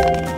Thank you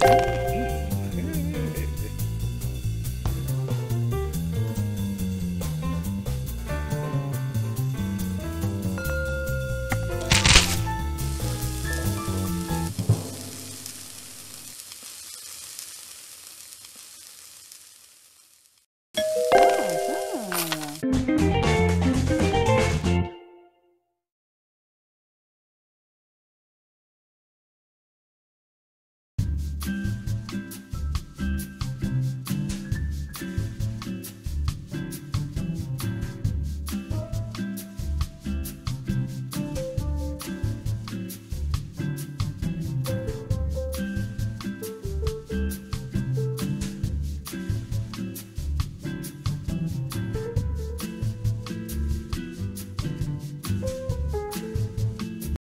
Thank you.